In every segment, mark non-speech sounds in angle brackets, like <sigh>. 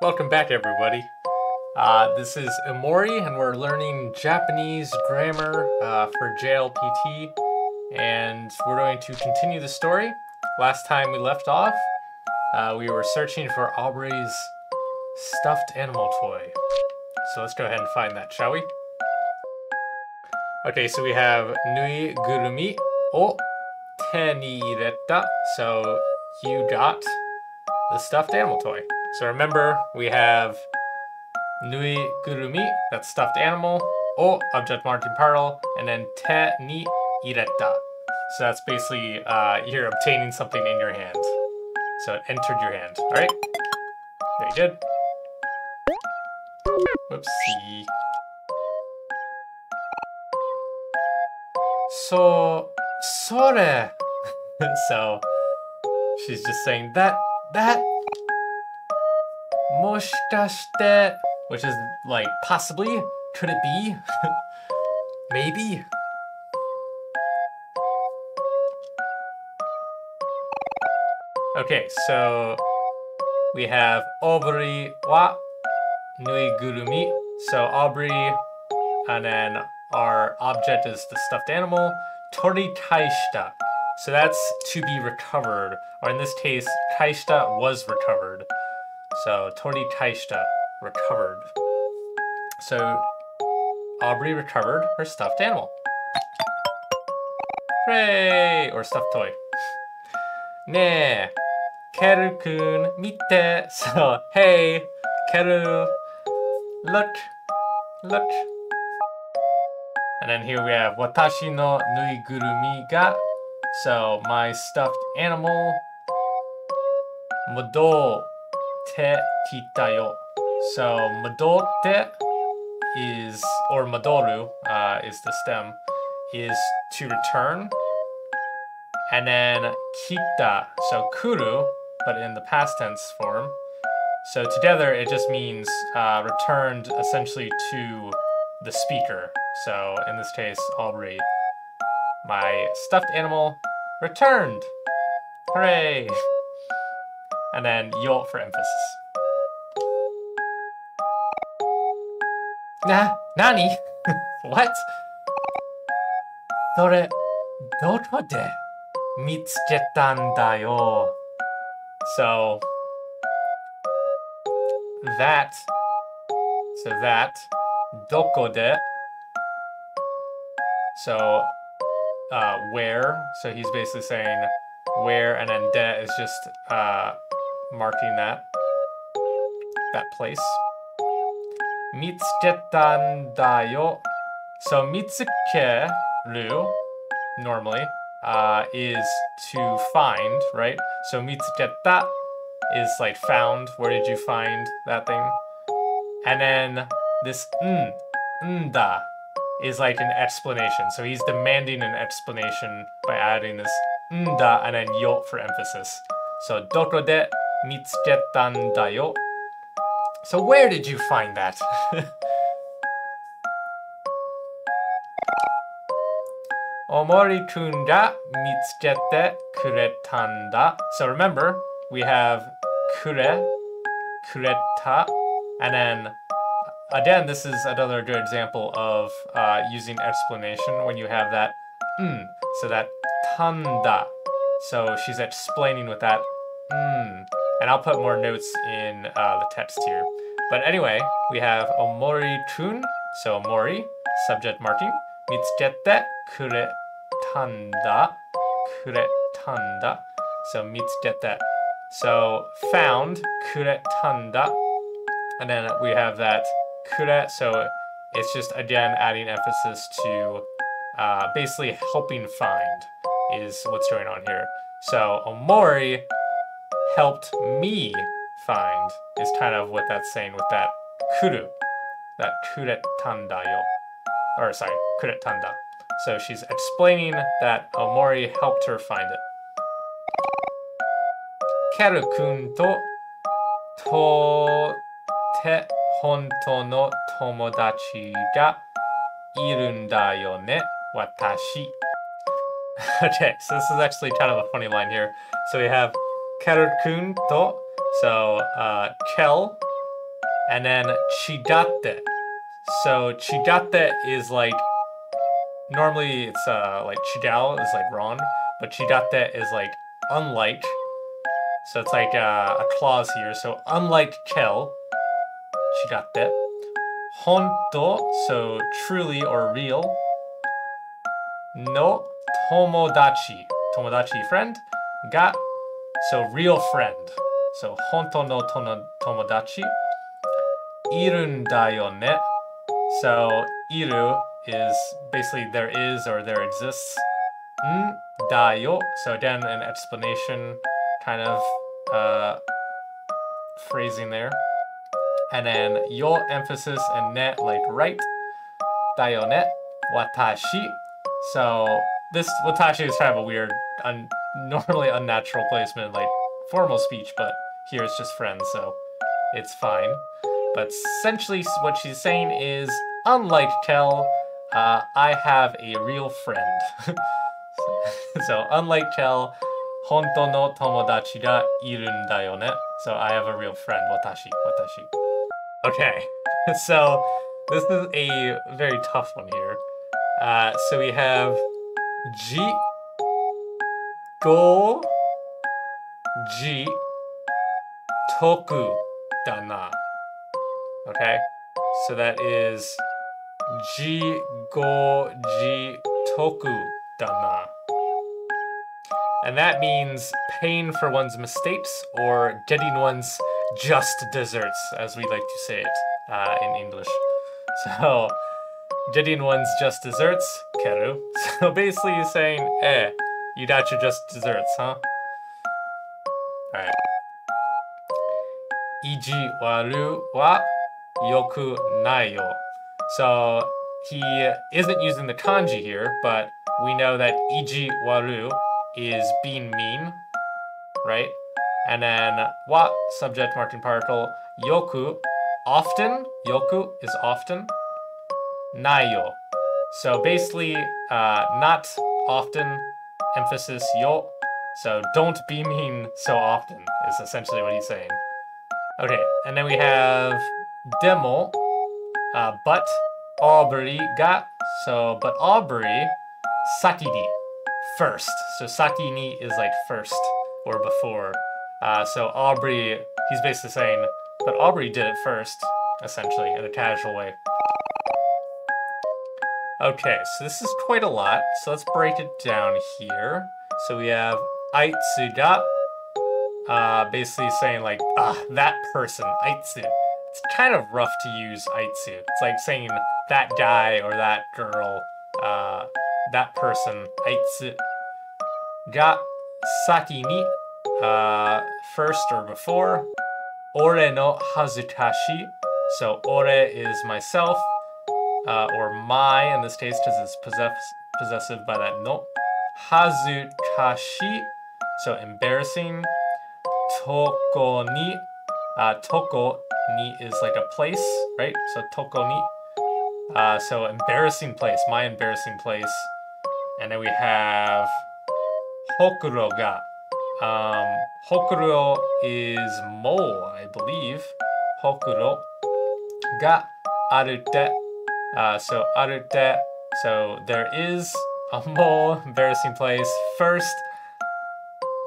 Welcome back, everybody. Uh, this is Omori, and we're learning Japanese grammar uh, for JLPT. And we're going to continue the story. Last time we left off, uh, we were searching for Aubrey's stuffed animal toy. So let's go ahead and find that, shall we? Okay, so we have Nui Gurumi o te ni ireta. So you got the stuffed animal toy. So remember, we have Nui Gurumi, that's stuffed animal, o object marking pearl, and then te ni ireta. So that's basically uh, you're obtaining something in your hand. So it entered your hand. All right. Very good. Whoopsie. So, sore. <laughs> so, she's just saying that, that, moshikashite, which is like possibly, could it be? <laughs> Maybe? Okay, so we have Aubrey wa nuigurumi. So Aubrey, and then our object is the stuffed animal. Tori kaishita. So that's to be recovered, or in this case, kaishita was recovered. So Tony Taishta recovered. So Aubrey recovered her stuffed animal. Hooray! Or stuffed toy. Ne. Keru-kun, mite. <laughs> So, hey, Keru, look, look. And then here we have watashi no nuigurumi ga. So, my stuffed animal. Modo te kitayo. So madote is, or madoru uh, is the stem, is to return. And then kita, so kuru, but in the past tense form. So together it just means uh, returned essentially to the speaker. So in this case, Aubrey, my stuffed animal returned. Hooray! <laughs> and then yacht for emphasis. Na, nani? <laughs> what? Dore, dodo de mitsujetan da yo. So, that, so that, doko de, so, uh, where, so he's basically saying where, and then de is just, uh, marking that that place. Mitsuketandayo. So mitsukeru normally uh, is to find, right? So mitsuketa is like found. Where did you find that thing? And then this n, nda is like an explanation. So he's demanding an explanation by adding this nda and then yo for emphasis. So doko de Mitsuketan dayo. So where did you find that? <laughs> Omori kun ga mitsukete kuretan. So remember, we have kure, kureta, and then again, this is another good example of uh, using explanation when you have that mm, so that tanda. So she's explaining with that and I'll put more notes in uh, the text here. But anyway, we have omori-kun, so omori, subject marking, mitsukete kuretanda, kuretanda, so mitsukete. So found, kuretanda, and then we have that kure, so it's just again adding emphasis to uh, basically helping find is what's going on here. So omori helped me find is kind of what that's saying with that kuru, that kuretanda yo. Or sorry, kuretanda. So she's explaining that Omori helped her find it. Keru-kun to to te honto no tomodachi ga irun da yo ne, watashi. <laughs> okay, so this is actually kind of a funny line here. So we have Keru-kun to, so uh, Kel And then chidatte. So chidatte is like normally it's uh like chidao is like wrong, but chidatte is like unlike. So it's like uh, a clause here. So unlike kel, chidatte. Honto, so truly or real. No tomodachi, tomodachi friend. Ga, so real friend. So honto no tono, tomodachi. Irun da yo ne. So iru is basically there is or there exists. N da yo. So again, an explanation kind of uh, phrasing there. And then yo emphasis and ne like right. Da yo ne. Watashi. So this watashi is kind of a weird, un, normally unnatural placement, like formal speech, but here it's just friends, so it's fine. But essentially, what she's saying is, unlike Kel, uh, I have a real friend. <laughs> so, unlike Kel, honto no tomodachi ga irun da yo ne. So, I have a real friend, watashi, watashi. Okay, <laughs> so this is a very tough one here. Uh, so we have G, Go, G, Toku, Okay, so that is Ji, Go, Ji, Toku, And that means paying for one's mistakes or getting one's just desserts, as we like to say it uh, in English. <laughs> So, getting one's just desserts, Keru. <laughs> So basically he's saying, eh, you got your just desserts, huh? Alright. Iji waru wa yoku nai yo. So he isn't using the kanji here, but we know that iji waru is being mean, right? And then wa, subject marking particle, yoku, often, yoku is often, nayo. So basically, uh, not often, emphasis yo. So don't be mean so often is essentially what he's saying. Okay, and then we have demo, uh, but Aubrey got, so, but Aubrey, sakini, first. So sakini is like first or before. Uh, so Aubrey, he's basically saying, but Aubrey did it first, essentially, in a casual way. Okay, so this is quite a lot. So let's break it down here. So we have Aitsuga, uh, basically saying like, ah, that person, Aitsu. It's kind of rough to use Aitsu. It's like saying that guy or that girl, uh, that person, Aitsu. Ga saki ni, uh, first or before. Ore no hazutashi. So ore is myself, uh, or my in this case because it's possess possessive by that no. Hazutashi, so embarrassing. Toko ni, uh, toko ni is like a place, right? So toko ni, uh, so embarrassing place, my embarrassing place. And then we have hokuro ga. Um, hokuro is mole, I believe. Hokuro ga arute uh, so arute, so there is a mole, embarrassing place. First,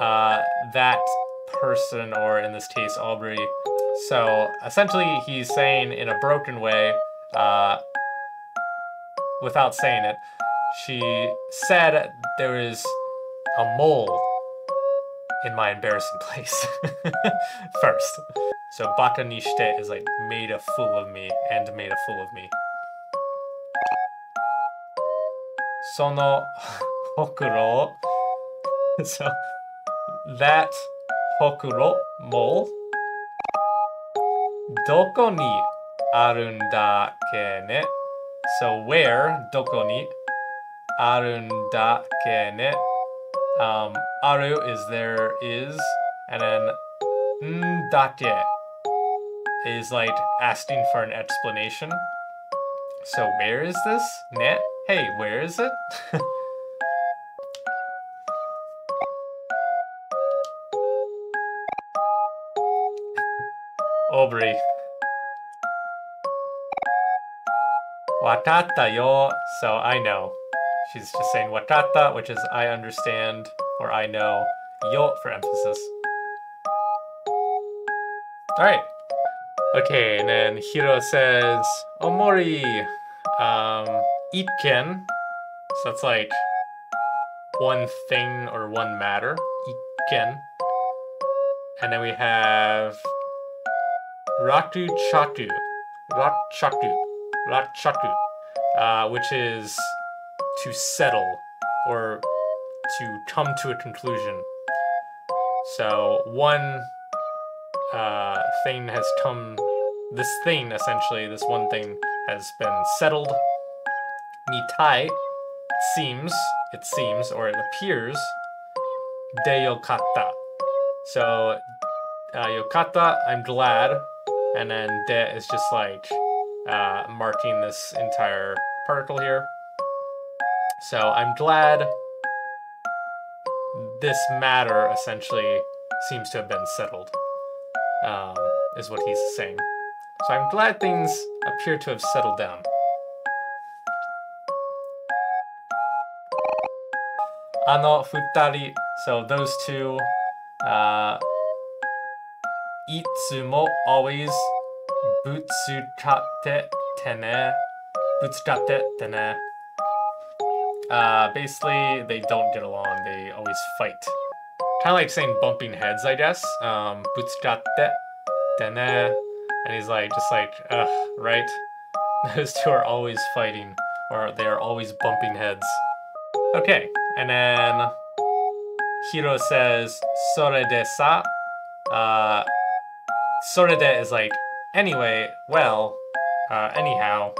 uh, that person, or in this case, Aubrey. So essentially, he's saying in a broken way, uh, without saying it, she said there is a mole in my embarrassing place. <laughs> First. So baka nishite is like made a fool of me and made a fool of me. そのほくろ <laughs> so <laughs> that ほくろ mole どこにあるんだっけね so where どこにあるんだっけね um, ある is there is and then んだけ is like asking for an explanation so where is this? Ne? Hey, where is it? <laughs> Aubrey. Watatta yo. So I know. She's just saying watatta, which is I understand or I know. Yo for emphasis. Alright. Okay, and then Hiro says, Omori, um, Ikken. So that's like one thing or one matter. Ikken. And then we have Ratu Chatu. Ratchatu. Ratchatu. Uh, which is to settle or to come to a conclusion. So one uh, thing has come, this thing essentially, this one thing has been settled. Mitai seems, it seems, or it appears, de yokata. So, uh, yokata, I'm glad, and then de is just like uh, marking this entire particle here. So I'm glad this matter essentially seems to have been settled, um, is what he's saying. So I'm glad things appear to have settled down. Ano futari, so those two, uh, itsumo, always, butsukatte tene, butsukatte tene. Uh, basically, they don't get along, they always fight. Kind of like saying bumping heads, I guess. Um, butsukatte tene, and he's like, just like, ugh, right? <laughs> Those two are always fighting, or they are always bumping heads. Okay, and then Hiro says, Sore de sa. Uh, Sore de is like, anyway, well, uh, anyhow.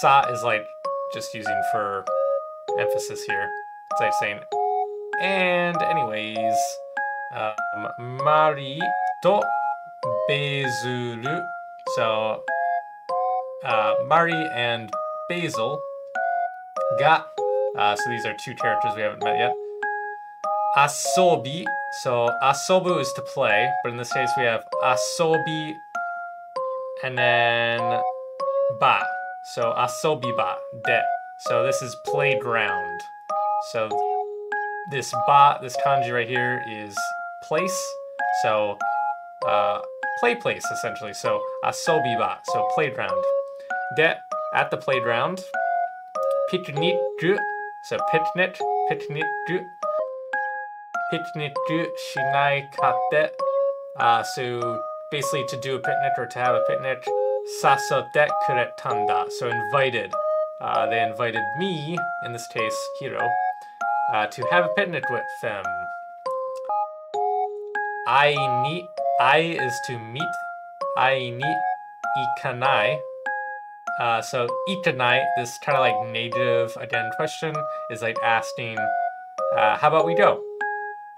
Sa is like just using for emphasis here. It's like saying, and anyways, um, Mari to Bezuru. So, uh, Mari and Basil got uh, so these are two characters we haven't met yet. Asobi. So asobu is to play, but in this case we have asobi and then ba. So asobi ba de. So this is playground. So this ba, this kanji right here is place. So uh, play place essentially. So asobi ba. So playground. De at the playground. Picnic so picnic, picnic, picnic shinai kate. Uh, so basically to do a picnic or to have a picnic, sasote kuretanda. So invited. Uh, they invited me, in this case, Hiro, uh, to have a picnic with them. I ni, I is to meet. I ni ikanai. Uh, so ikanai, this kind of like native again question, is like asking, uh, how about we go?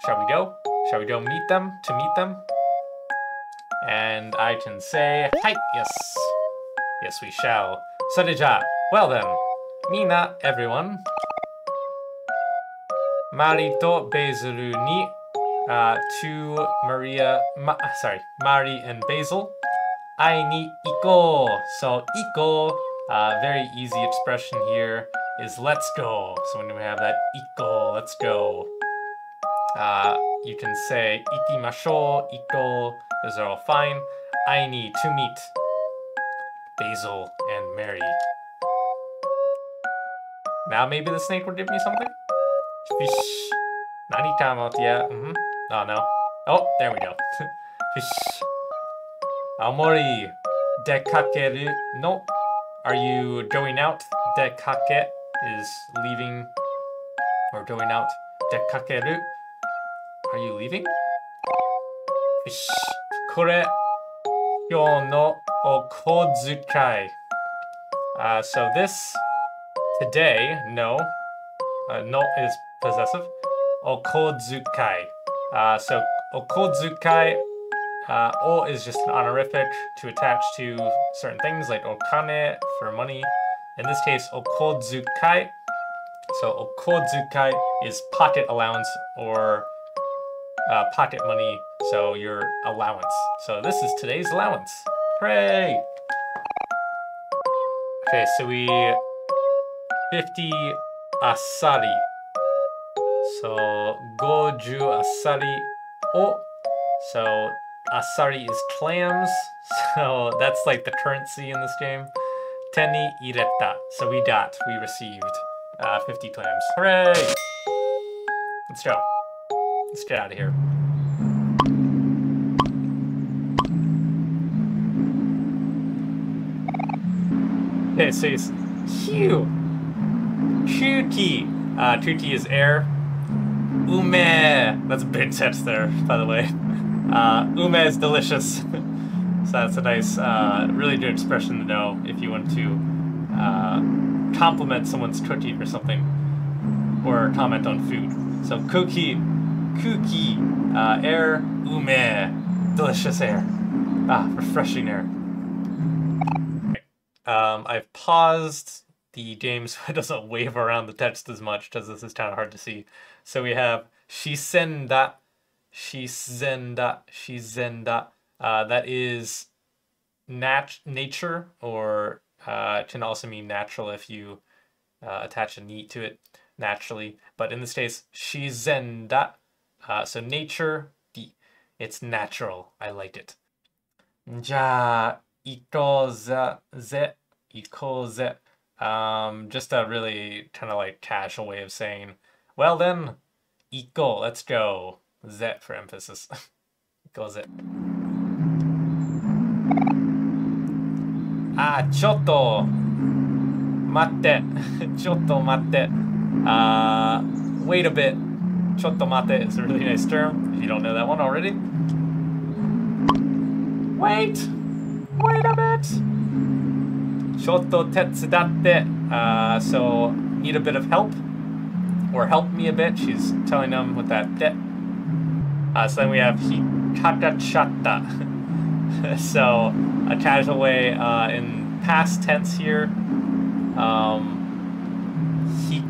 Shall we go? Shall we go meet them, to meet them? And I can say, hi, yes. Yes, we shall. Sadeja. Well then, Mina, everyone. Mari to Basilou ni, uh, to Maria, ma, sorry, Mari and Basil. I ni iko. So iko, uh, very easy expression here, is let's go. So when we have that iko, let's go. Uh, you can say ikimasho, iko, those are all fine. I need to meet Basil and Mari. Now maybe the snake will give me something? Fish. Nani kamot, yeah. Mm -hmm. Oh no. Oh, there we go. <laughs> Fish. Aomori dekakeru no. Are you going out? Dekake is leaving or going out. Dekakeru. Are you leaving? Kore kyou no okozukai. Uh, so this today, no. Uh, no is possessive. Okozukai. Uh, so okozukai uh, o is just an honorific to attach to certain things like okane for money. In this case, okozukai. So okozukai is pocket allowance or uh, pocket money, so your allowance. So this is today's allowance. Hooray! Okay, so we 50 asari. So goju asari o. So asari is clams. <laughs> So that's like the currency in this game. Teni ireta. So we got, we received uh, 50 clams. Hooray! Let's go. Let's get out of here. Okay, so it's Hugh. Tuki. Uh, Tuki is air. Ume. That's a big text there, by the way. Uh, ume is delicious. <laughs> so that's a nice, uh, really good expression to know if you want to uh, compliment someone's cooking or something, or comment on food. So cookie, cookie, uh, air, ume, delicious air. Ah, refreshing air. Um, I've paused the game so it doesn't wave around the text as much because this is kind of hard to see. So we have shisenda, shisenda, shisenda. Uh, that is nat nature, or uh, can also mean natural if you uh, attach a neat to it naturally. But in this case, shizenda, uh, so nature, di. It's natural. I like it. じゃあ、行こうぜ、行こうぜ. Um, just a really kind of like casual way of saying, well then, 行こう, let's go. Z for emphasis. <laughs> Cause it. Ah, chotto. Matte. <laughs> chotto matte. Uh, wait a bit. Chotto matte is a really nice term, if you don't know that one already. Wait! Wait a bit! Chotto tetsudatte. Uh, so, need a bit of help. Or help me a bit. She's telling them with that uh, so then we have hikata <laughs> so, a casual way uh, in past tense here. Um, hi,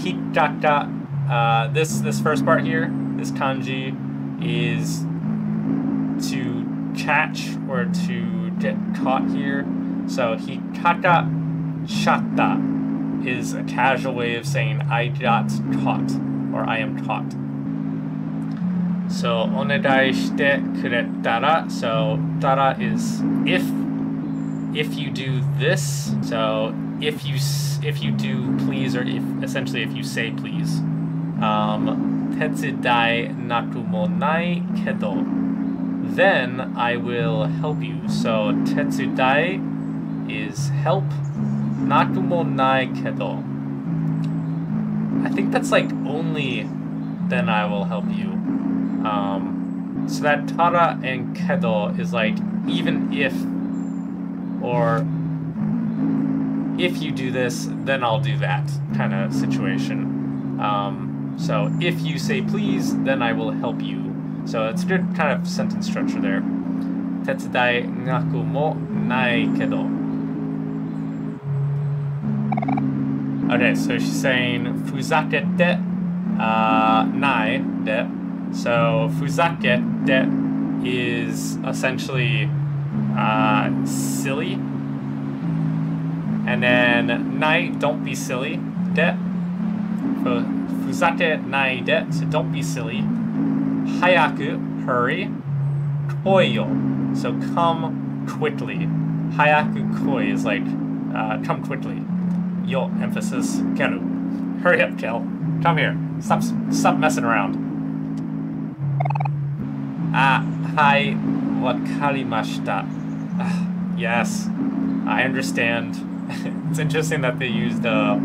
hikata. Uh, this this first part here, this kanji, is to catch or to get caught here. So hikata is a casual way of saying I got caught or I am caught. So onegai shite kuretara. So tara is if if you do this. So if you if you do please or if essentially if you say please. Um, tetsudai nakumonai kedo. Then I will help you. So tetsudai is help. Nakumonai kedo. I think that's like only then I will help you. Um, so that tara and kedo is like even if or if you do this, then I'll do that kind of situation. Um, so if you say please, then I will help you. So it's a good kind of sentence structure there. Tetsudai ngaku mo nai kedo. Okay, so she's saying fuzakete uh, nai de. So fuzakete is essentially uh, silly. And then nai, don't be silly. De. Fuzate nai de, so don't be silly. Hayaku, hurry. Koyo, so come quickly. Hayaku koi is like, uh, come quickly. Yo, emphasis, keru. Hurry up, Kel. Come here. Stop, stop messing around. Ah, hi, wakarimashita. yes, I understand. <laughs> it's interesting that they used uh,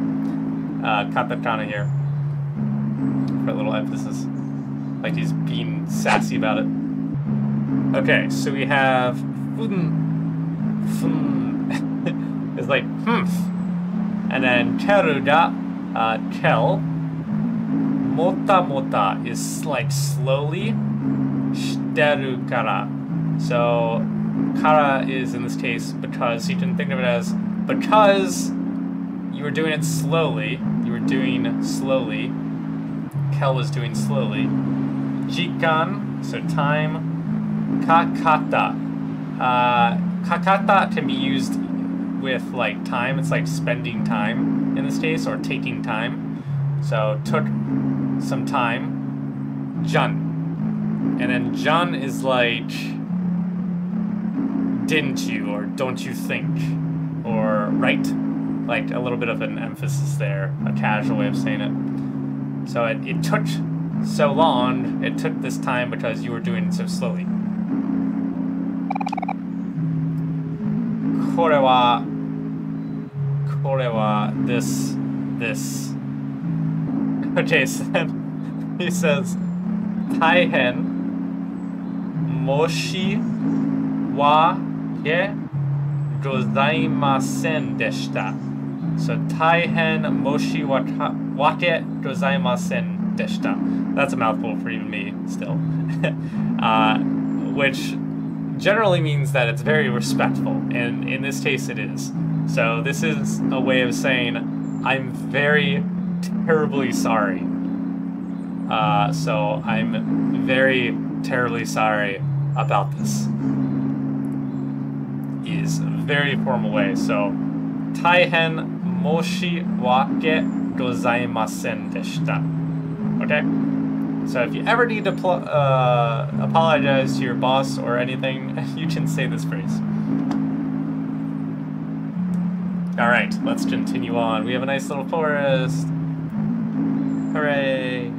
uh, katakana here for a little emphasis. Like he's being sassy about it. Okay, so we have fun, fun <laughs> is like hmm. And then teruda, uh, tel. Mota mota is like slowly. Shiteru kara. So, kara is in this case because you can think of it as because you were doing it slowly. You were doing slowly. Kel was doing slowly. Jikan, so time. Kakata. Uh, kakata can be used with like time. It's like spending time in this case or taking time. So took some time. Jun. And then Jun is like didn't you or don't you think or right? Like a little bit of an emphasis there, a casual way of saying it. So it, it took so long, it took this time because you were doing it so slowly. これはこれは this this <laughs> okay so <laughs> then he says 大変 Moshi wa ke gozaimasen deshita. So taihen moshi wa ke gozaimasen deshita. That's a mouthful for even me still. <laughs> uh, which generally means that it's very respectful, and in this case it is. So this is a way of saying, I'm very terribly sorry. Uh, so I'm very terribly sorry about this. Is very formal way, so Taihen Moshiwake Gozaimasen deshita. Okay? So if you ever need to uh, apologize to your boss or anything, <laughs> you can say this phrase. All right, let's continue on. We have a nice little forest. Hooray!